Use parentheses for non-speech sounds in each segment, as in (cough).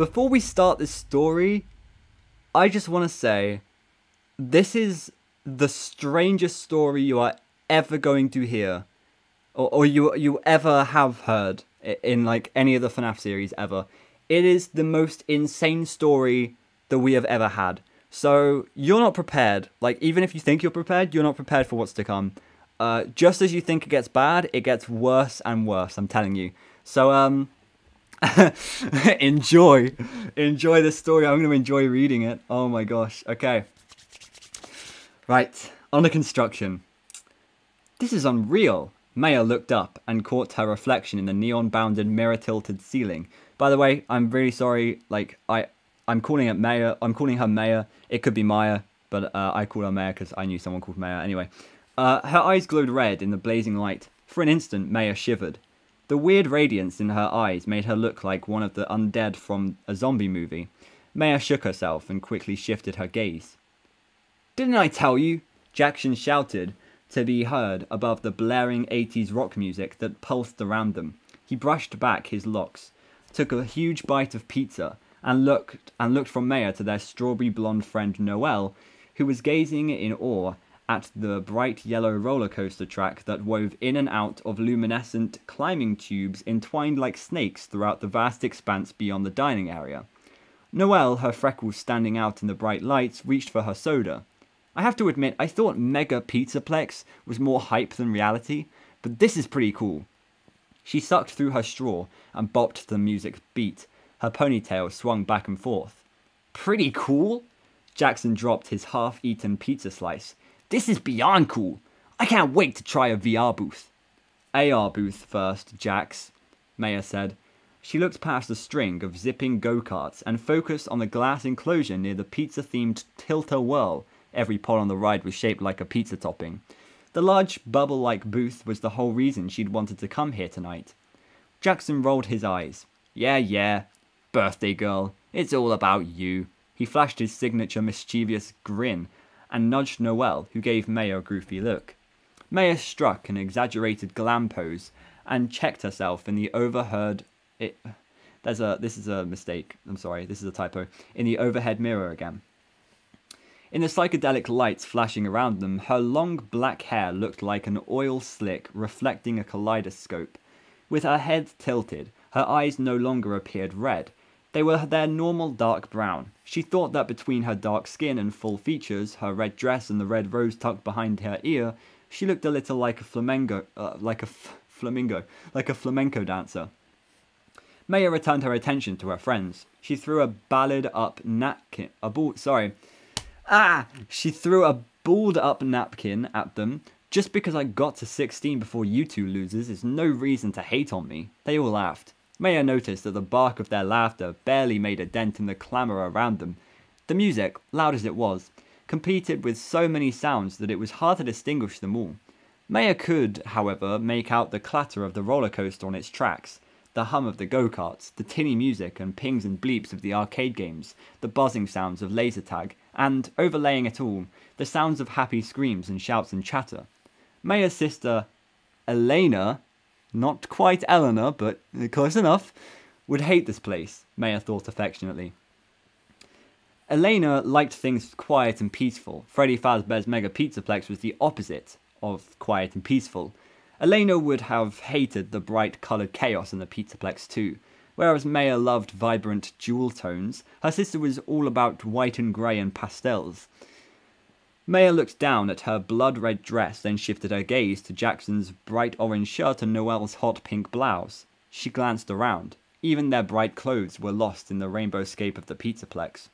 before we start this story, I just want to say this is the strangest story you are ever going to hear or, or you you ever have heard in like any of the FNAF series ever. It is the most insane story that we have ever had. So you're not prepared. Like even if you think you're prepared, you're not prepared for what's to come. Uh, just as you think it gets bad, it gets worse and worse. I'm telling you. So um, (laughs) enjoy, enjoy this story. I'm gonna enjoy reading it. Oh my gosh. Okay. Right on the construction. This is unreal. Maya looked up and caught her reflection in the neon-bounded mirror-tilted ceiling. By the way, I'm really sorry. Like I, I'm calling it Maya. I'm calling her Maya. It could be Maya, but uh, I call her Maya because I knew someone called Maya. Anyway, uh, her eyes glowed red in the blazing light. For an instant, Maya shivered. The weird radiance in her eyes made her look like one of the undead from a zombie movie. Maya shook herself and quickly shifted her gaze. Didn't I tell you? Jackson shouted, to be heard above the blaring 80s rock music that pulsed around them. He brushed back his locks, took a huge bite of pizza, and looked and looked from Maya to their strawberry blonde friend Noelle, who was gazing in awe at the bright yellow roller coaster track that wove in and out of luminescent climbing tubes entwined like snakes throughout the vast expanse beyond the dining area. Noelle, her freckles standing out in the bright lights, reached for her soda. I have to admit, I thought Mega Pizzaplex was more hype than reality, but this is pretty cool. She sucked through her straw and bopped to the music's beat. Her ponytail swung back and forth. Pretty cool? Jackson dropped his half-eaten pizza slice. This is beyond cool. I can't wait to try a VR booth. AR booth first, Jax, Maya said. She looked past the string of zipping go-karts and focused on the glass enclosure near the pizza-themed Tilt-A-Whirl Every pod on the ride was shaped like a pizza topping. The large bubble-like booth was the whole reason she'd wanted to come here tonight. Jackson rolled his eyes. Yeah, yeah. Birthday girl. It's all about you. He flashed his signature mischievous grin and nudged Noelle, who gave Maya a goofy look. Maya struck an exaggerated glam pose and checked herself in the overheard it there's a this is a mistake. I'm sorry, this is a typo. In the overhead mirror again. In the psychedelic lights flashing around them, her long black hair looked like an oil slick reflecting a kaleidoscope. With her head tilted, her eyes no longer appeared red. They were their normal dark brown. She thought that between her dark skin and full features, her red dress and the red rose tucked behind her ear, she looked a little like a flamenco, uh, like a flamingo, like a flamenco dancer. Maya returned her attention to her friends. She threw a ballad up napkin, a ball, sorry, Ah! She threw a balled up napkin at them. Just because I got to 16 before you two losers is no reason to hate on me. They all laughed. Maya noticed that the bark of their laughter barely made a dent in the clamour around them. The music, loud as it was, competed with so many sounds that it was hard to distinguish them all. Maya could, however, make out the clatter of the roller coaster on its tracks, the hum of the go-karts, the tinny music and pings and bleeps of the arcade games, the buzzing sounds of laser tag, and, overlaying it all, the sounds of happy screams and shouts and chatter. Maya's sister, Elena, not quite Eleanor, but close enough, would hate this place, Maya thought affectionately. Elena liked things quiet and peaceful. Freddy Fazbear's Mega Pizzaplex was the opposite of quiet and peaceful. Elena would have hated the bright coloured chaos in the Pizzaplex too, Whereas Maya loved vibrant jewel tones, her sister was all about white and grey and pastels. Maya looked down at her blood red dress, then shifted her gaze to Jackson's bright orange shirt and Noelle's hot pink blouse. She glanced around. Even their bright clothes were lost in the rainbow scape of the pizzaplex.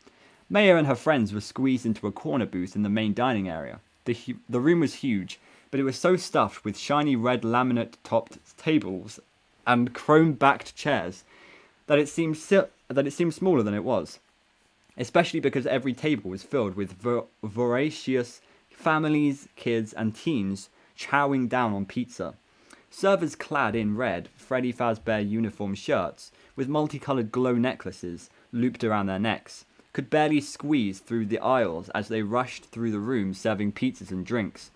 Maya and her friends were squeezed into a corner booth in the main dining area. The, the room was huge, but it was so stuffed with shiny red laminate topped tables and chrome backed chairs that it seemed si- that it seemed smaller than it was, especially because every table was filled with vor- voracious families, kids, and teens chowing down on pizza. Servers clad in red Freddy Fazbear uniform shirts with multicolored glow necklaces looped around their necks could barely squeeze through the aisles as they rushed through the room serving pizzas and drinks.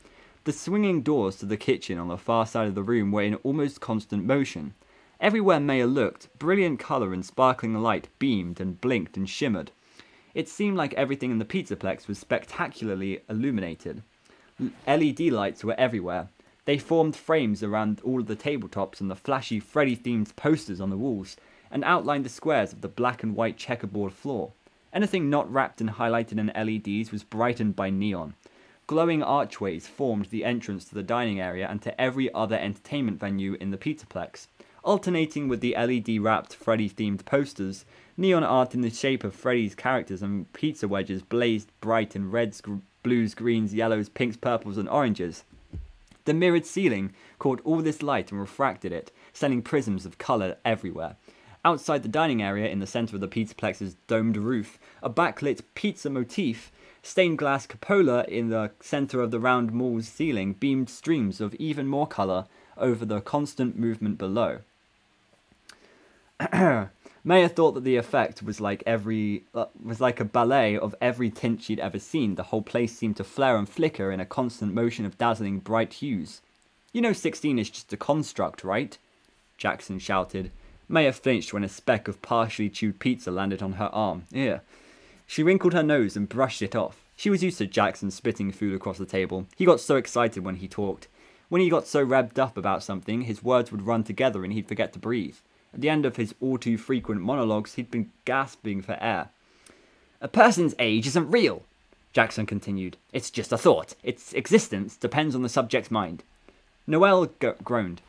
The swinging doors to the kitchen on the far side of the room were in almost constant motion, Everywhere Maya looked, brilliant colour and sparkling light beamed and blinked and shimmered. It seemed like everything in the Pizzaplex was spectacularly illuminated. LED lights were everywhere. They formed frames around all of the tabletops and the flashy Freddy themed posters on the walls, and outlined the squares of the black and white checkerboard floor. Anything not wrapped and highlighted in LEDs was brightened by neon. Glowing archways formed the entrance to the dining area and to every other entertainment venue in the Pizzaplex. Alternating with the LED wrapped Freddy themed posters, neon art in the shape of Freddy's characters and pizza wedges blazed bright in reds, gr- blues, greens, yellows, pinks, purples, and oranges. The mirrored ceiling caught all this light and refracted it, sending prisms of colour everywhere. Outside the dining area, in the centre of the pizza Pizzaplex's domed roof, a backlit pizza motif, stained glass cupola in the centre of the round mall's ceiling beamed streams of even more colour over the constant movement below. (clears throat) Maya thought that the effect was like every uh, was like a ballet of every tint she'd ever seen. The whole place seemed to flare and flicker in a constant motion of dazzling bright hues. You know 16 is just a construct, right? Jackson shouted. Maya flinched when a speck of partially chewed pizza landed on her arm. Yeah. She wrinkled her nose and brushed it off. She was used to Jackson spitting food across the table. He got so excited when he talked. When he got so revved up about something, his words would run together and he'd forget to breathe. At the end of his all too frequent monologues, he'd been gasping for air. A person's age isn't real, Jackson continued. It's just a thought. Its existence depends on the subject's mind. Noelle groaned.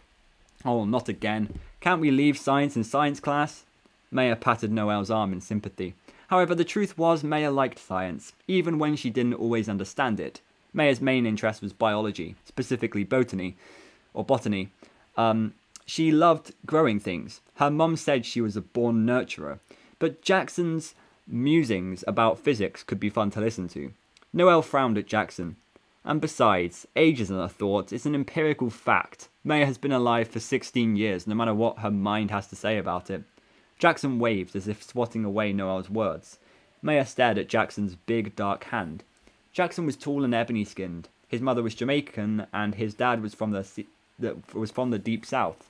Oh, not again. Can't we leave science in science class? Maya patted Noelle's arm in sympathy. However, the truth was Maya liked science, even when she didn't always understand it. Maya's main interest was biology, specifically botany, or botany. Um, she loved growing things. Her mum said she was a born nurturer, but Jackson's musings about physics could be fun to listen to. Noelle frowned at Jackson. And besides, age isn't a thought, it's an empirical fact. Maya has been alive for 16 years, no matter what her mind has to say about it. Jackson waved as if swatting away Noelle's words. Maya stared at Jackson's big, dark hand. Jackson was tall and ebony skinned. His mother was Jamaican, and his dad was from the, was from the deep south.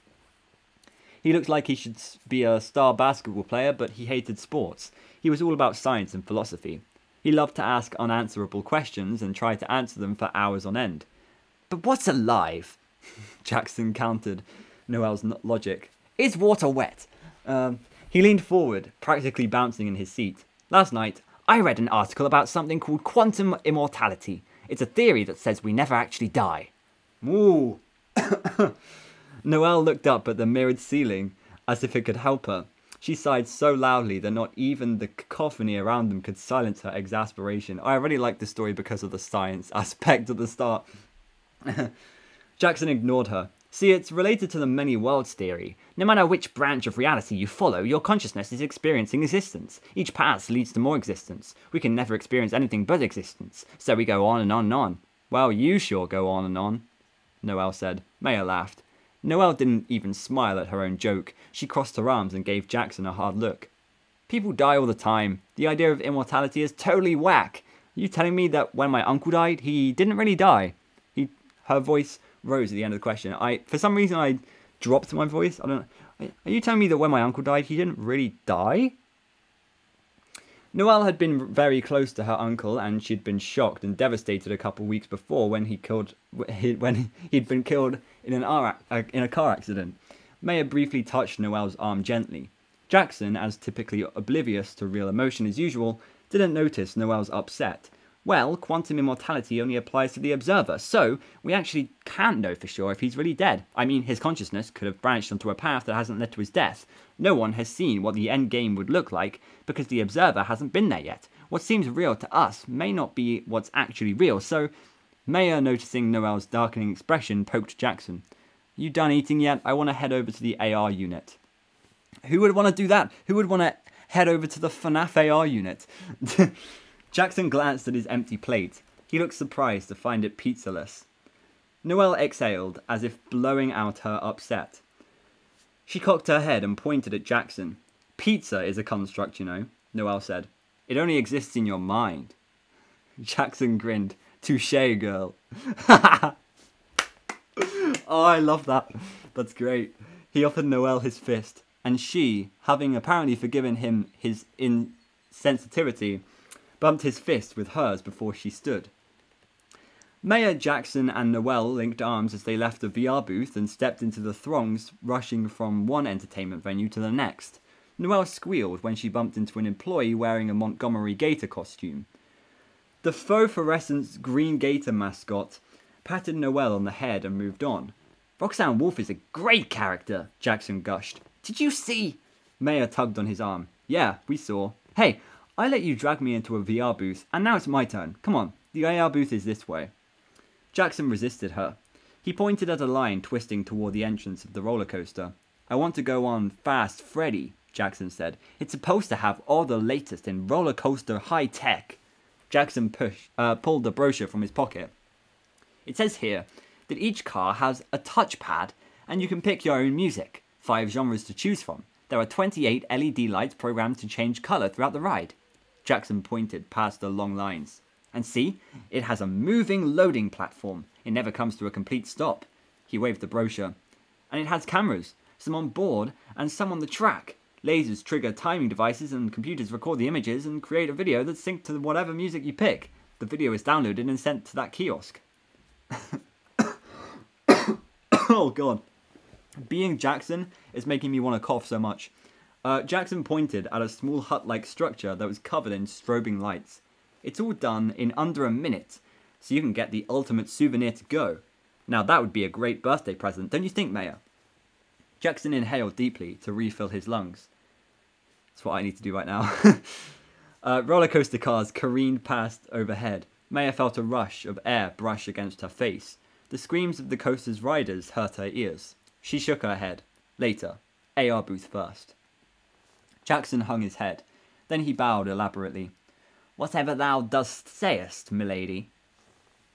He looked like he should be a star basketball player, but he hated sports. He was all about science and philosophy. He loved to ask unanswerable questions and try to answer them for hours on end. But what's (laughs) alive? Jackson countered Noelle's logic. Is water wet? Um, he leaned forward, practically bouncing in his seat. Last night, I read an article about something called quantum immortality. It's a theory that says we never actually die. Ooh. (coughs) (coughs) Noelle looked up at the mirrored ceiling as if it could help her. She sighed so loudly that not even the cacophony around them could silence her exasperation. I really liked the story because of the science (laughs) aspect at the start. (laughs) Jackson ignored her. See, it's related to the many worlds theory. No matter which branch of reality you follow, your consciousness is experiencing existence. Each path leads to more existence. We can never experience anything but existence, so we go on and on and on. Well, you sure go on and on, Noelle said. Maya laughed. Noelle didn't even smile at her own joke. She crossed her arms and gave Jackson a hard look. People die all the time. The idea of immortality is totally whack. Are you telling me that when my uncle died, he didn't really die? He, her voice rose at the end of the question. I, for some reason, I dropped my voice. I don't. Are you telling me that when my uncle died, he didn't really die? Noelle had been very close to her uncle, and she'd been shocked and devastated a couple weeks before when he killed when he'd been killed in an in a car accident. Maya briefly touched Noelle's arm gently. Jackson, as typically oblivious to real emotion as usual, didn't notice Noelle's upset. Well, quantum immortality only applies to the observer, so we actually can't know for sure if he's really dead. I mean, his consciousness could have branched onto a path that hasn't led to his death. No one has seen what the end game would look like because the observer hasn't been there yet. What seems real to us may not be what's actually real, so Maya, noticing Noelle's darkening expression, poked Jackson. You done eating yet? I want to head over to the AR unit. Who would want to do that? Who would want to head over to the FNAF AR unit? (laughs) Jackson glanced at his empty plate. He looked surprised to find it pizzaless. Noelle exhaled, as if blowing out her upset. She cocked her head and pointed at Jackson. Pizza is a construct, you know, Noelle said. It only exists in your mind. (laughs) Jackson grinned. Touche, girl. (laughs) oh, I love that. That's great. He offered Noelle his fist, and she, having apparently forgiven him his insensitivity, bumped his fist with hers before she stood. Maya Jackson, and Noelle linked arms as they left the VR booth and stepped into the throngs rushing from one entertainment venue to the next. Noelle squealed when she bumped into an employee wearing a Montgomery Gator costume. The faux fluorescent green gator mascot patted Noelle on the head and moved on. Roxanne Wolf is a great character, Jackson gushed. Did you see? Maya tugged on his arm. Yeah, we saw. Hey, I let you drag me into a VR booth, and now it's my turn. Come on, the AR booth is this way. Jackson resisted her. He pointed at a line twisting toward the entrance of the roller coaster. I want to go on Fast Freddy, Jackson said. It's supposed to have all the latest in roller coaster high tech. Jackson push, uh, pulled the brochure from his pocket. It says here that each car has a touchpad and you can pick your own music, five genres to choose from. There are 28 LED lights programmed to change colour throughout the ride. Jackson pointed past the long lines. And see, it has a moving loading platform. It never comes to a complete stop. He waved the brochure. And it has cameras, some on board and some on the track. Lasers trigger timing devices and computers record the images and create a video that's synced to whatever music you pick. The video is downloaded and sent to that kiosk. (coughs) (coughs) oh god. Being Jackson is making me want to cough so much. Uh, Jackson pointed at a small hut-like structure that was covered in strobing lights. It's all done in under a minute, so you can get the ultimate souvenir to go. Now that would be a great birthday present, don't you think, Maya? Jackson inhaled deeply to refill his lungs. That's what I need to do right now. (laughs) uh, roller coaster cars careened past overhead. Maya felt a rush of air brush against her face. The screams of the coaster's riders hurt her ears. She shook her head. Later. AR booth first. Jackson hung his head. Then he bowed elaborately. Whatever thou dost sayest, milady.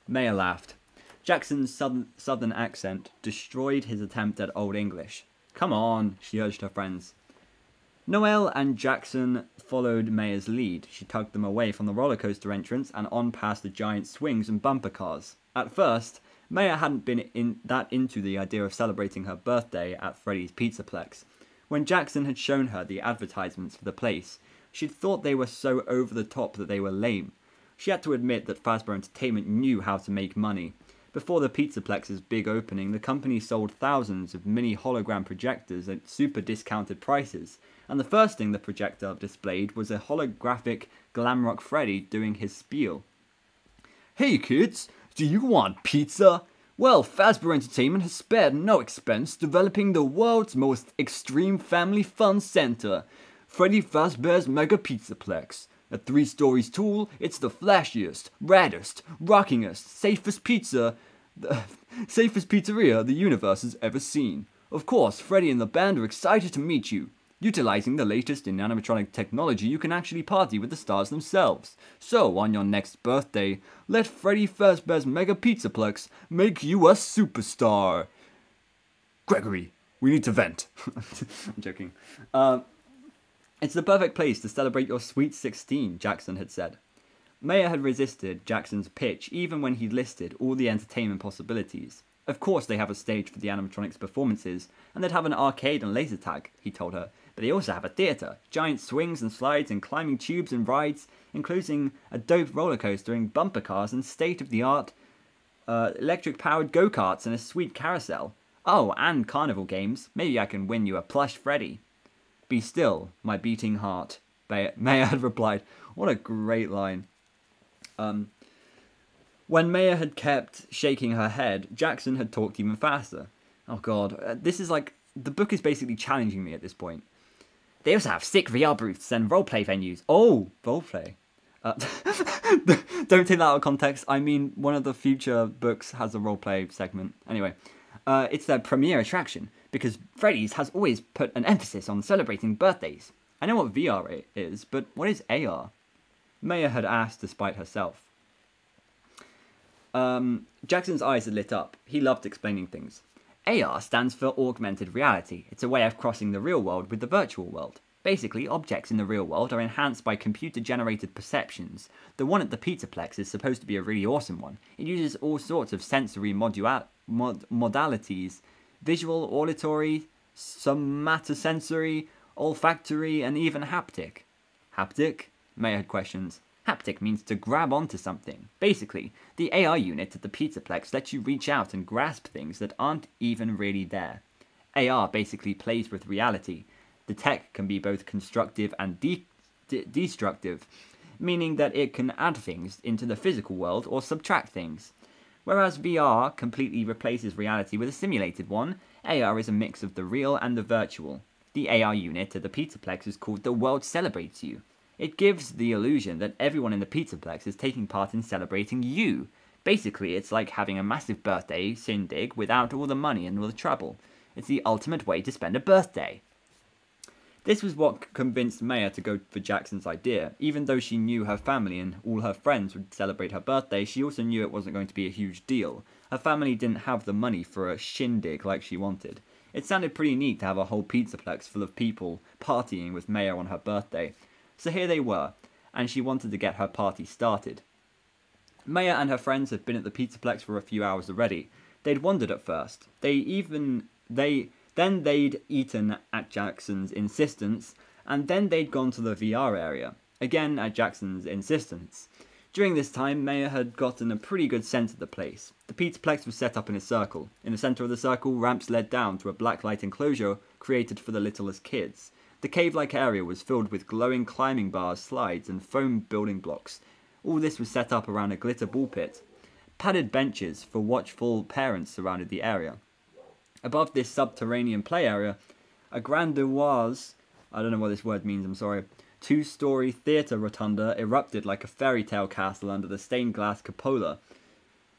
Maya laughed. Jackson's southern, southern accent destroyed his attempt at Old English. Come on, she urged her friends. Noelle and Jackson followed Maya's lead. She tugged them away from the roller coaster entrance and on past the giant swings and bumper cars. At first, Maya hadn't been in that into the idea of celebrating her birthday at Freddy's Pizzaplex. When Jackson had shown her the advertisements for the place, she'd thought they were so over the top that they were lame. She had to admit that Fazbear Entertainment knew how to make money. Before the Pizzaplex's big opening, the company sold thousands of mini hologram projectors at super discounted prices, and the first thing the projector displayed was a holographic Glamrock Freddy doing his spiel. Hey kids, do you want pizza? Well, Fazbear Entertainment has spared no expense developing the world's most extreme family fun center, Freddy Fazbear's Mega Pizzaplex. At three stories tall, it's the flashiest, raddest, rockingest, safest pizza, the (laughs) safest pizzeria the universe has ever seen. Of course, Freddy and the band are excited to meet you. Utilizing the latest in animatronic technology, you can actually party with the stars themselves. So, on your next birthday, let Freddy Fazbear's Mega Pizzaplex make you a superstar. Gregory, we need to vent. (laughs) I'm joking. Uh, it's the perfect place to celebrate your sweet 16, Jackson had said. Maya had resisted Jackson's pitch even when he'd listed all the entertainment possibilities. Of course, they have a stage for the animatronics performances, and they'd have an arcade and laser tag, he told her, but they also have a theatre, giant swings and slides and climbing tubes and rides, including a dope roller coaster and bumper cars and state of the art uh, electric powered go karts and a sweet carousel. Oh, and carnival games. Maybe I can win you a plush Freddy. Be still, my beating heart. (laughs) Maya had replied. What a great line. Um, when Maya had kept shaking her head, Jackson had talked even faster. Oh god, uh, this is like the book is basically challenging me at this point. They also have sick VR booths and roleplay venues. Oh, roleplay. Uh, (laughs) don't take that out of context. I mean, one of the future books has a roleplay segment. Anyway, uh, it's their premier attraction because Freddy's has always put an emphasis on celebrating birthdays. I know what VR is, but what is AR? Maya had asked despite herself. Um, Jackson's eyes had lit up. He loved explaining things. AR stands for augmented reality. It's a way of crossing the real world with the virtual world. Basically, objects in the real world are enhanced by computer generated perceptions. The one at the Pizzaplex is supposed to be a really awesome one. It uses all sorts of sensory mod- modalities visual, auditory, somatosensory, olfactory, and even haptic. Haptic? Maya had questions. Haptic means to grab onto something. Basically, the AI unit at the Pizzaplex lets you reach out and grasp things that aren't even really there. AR basically plays with reality. The tech can be both constructive and de- de- destructive, meaning that it can add things into the physical world or subtract things. Whereas VR completely replaces reality with a simulated one, AR is a mix of the real and the virtual. The AR unit at the Pizzaplex is called The World Celebrates You. It gives the illusion that everyone in the Pizzaplex is taking part in celebrating you. Basically, it's like having a massive birthday shindig without all the money and all the trouble. It's the ultimate way to spend a birthday. This was what convinced Maya to go for Jackson's idea. Even though she knew her family and all her friends would celebrate her birthday, she also knew it wasn't going to be a huge deal. Her family didn't have the money for a shindig like she wanted. It sounded pretty neat to have a whole pizzaplex full of people partying with Maya on her birthday. So here they were, and she wanted to get her party started. Maya and her friends had been at the pizzaplex for a few hours already. They'd wondered at first. They even they then they'd eaten at Jackson's insistence, and then they'd gone to the VR area, again at Jackson's insistence. During this time, Maya had gotten a pretty good sense of the place. The Pizzaplex was set up in a circle. In the centre of the circle, ramps led down to a blacklight enclosure created for the littlest kids. The cave-like area was filled with glowing climbing bars, slides, and foam building blocks. All this was set up around a glitter ball pit. Padded benches for watchful parents surrounded the area. Above this subterranean play area, a grandiose, I don't know what this word means, I'm sorry, two story theatre rotunda erupted like a fairy tale castle under the stained glass cupola.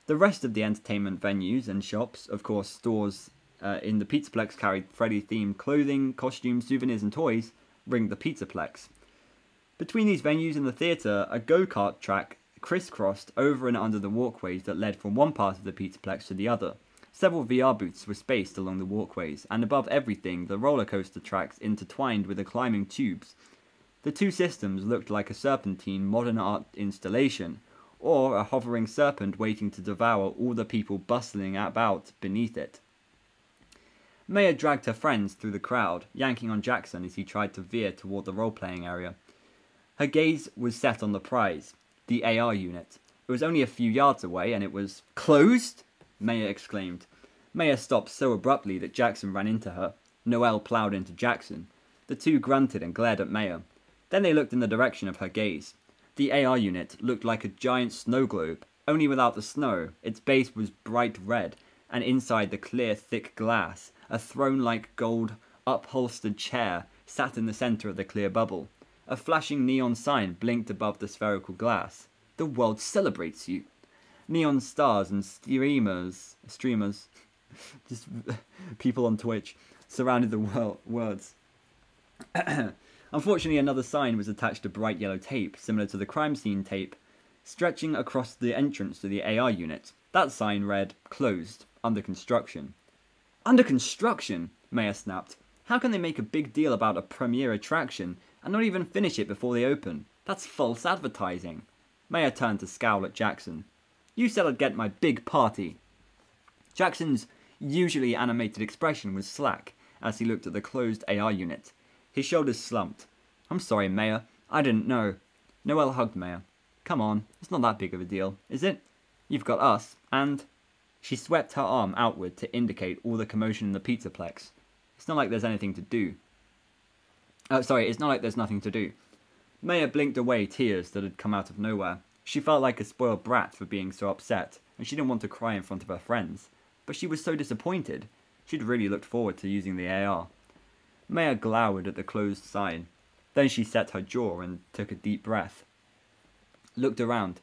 The rest of the entertainment venues and shops, of course, stores uh, in the Pizzaplex carried Freddy themed clothing, costumes, souvenirs, and toys, ring the Pizzaplex. Between these venues and the theatre, a go kart track crisscrossed over and under the walkways that led from one part of the Pizzaplex to the other. Several VR booths were spaced along the walkways, and above everything, the roller coaster tracks intertwined with the climbing tubes. The two systems looked like a serpentine modern art installation, or a hovering serpent waiting to devour all the people bustling about beneath it. Maya dragged her friends through the crowd, yanking on Jackson as he tried to veer toward the role playing area. Her gaze was set on the prize, the AR unit. It was only a few yards away, and it was closed? Maya exclaimed. Maya stopped so abruptly that Jackson ran into her. Noelle ploughed into Jackson. The two grunted and glared at Maya. Then they looked in the direction of her gaze. The AR unit looked like a giant snow globe, only without the snow. Its base was bright red, and inside the clear, thick glass, a throne like gold upholstered chair sat in the center of the clear bubble. A flashing neon sign blinked above the spherical glass. The world celebrates you neon stars and streamers, streamers, (laughs) just (laughs) people on Twitch surrounded the wor- words. (clears throat) Unfortunately, another sign was attached to bright yellow tape, similar to the crime scene tape, stretching across the entrance to the AR unit. That sign read, closed, under construction. Under construction? Maya snapped. How can they make a big deal about a premier attraction and not even finish it before they open? That's false advertising. Maya turned to scowl at Jackson. You said I'd get my big party. Jackson's usually animated expression was slack as he looked at the closed AR unit. His shoulders slumped. I'm sorry, Maya. I didn't know. Noelle hugged Maya. Come on, it's not that big of a deal, is it? You've got us, and... She swept her arm outward to indicate all the commotion in the pizzaplex. It's not like there's anything to do. Oh, sorry, it's not like there's nothing to do. Maya blinked away tears that had come out of nowhere. She felt like a spoiled brat for being so upset, and she didn't want to cry in front of her friends. But she was so disappointed. She'd really looked forward to using the AR. Maya glowered at the closed sign. Then she set her jaw and took a deep breath. Looked around.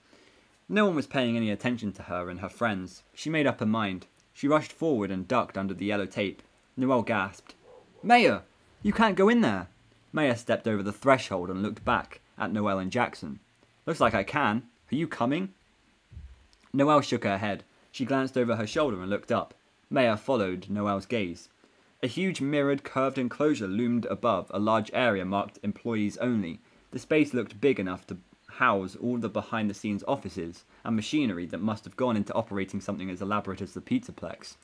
No one was paying any attention to her and her friends. She made up her mind. She rushed forward and ducked under the yellow tape. Noelle gasped. Maya! You can't go in there! Maya stepped over the threshold and looked back at Noelle and Jackson. Looks like I can. Are you coming? Noelle shook her head. She glanced over her shoulder and looked up. Maya followed Noelle's gaze. A huge mirrored curved enclosure loomed above a large area marked employees only. The space looked big enough to house all the behind the scenes offices and machinery that must have gone into operating something as elaborate as the Pizzaplex.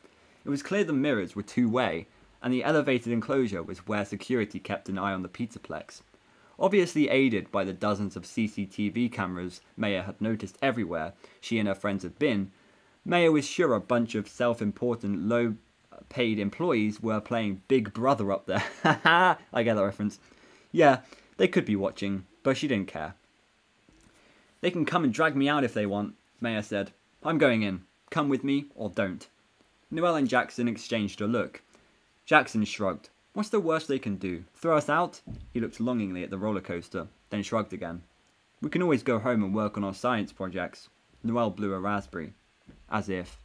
It was clear the mirrors were two way, and the elevated enclosure was where security kept an eye on the Pizzaplex. Obviously aided by the dozens of CCTV cameras Maya had noticed everywhere she and her friends had been, Maya was sure a bunch of self important, low paid employees were playing Big Brother up there. (laughs) Ha ha! I get the reference. Yeah, they could be watching, but she didn't care. They can come and drag me out if they want, Maya said. I'm going in. Come with me or don't. Noelle and Jackson exchanged a look. Jackson shrugged. What's the worst they can do? Throw us out? He looked longingly at the roller coaster, then shrugged again. We can always go home and work on our science projects. Noelle blew a raspberry. As if.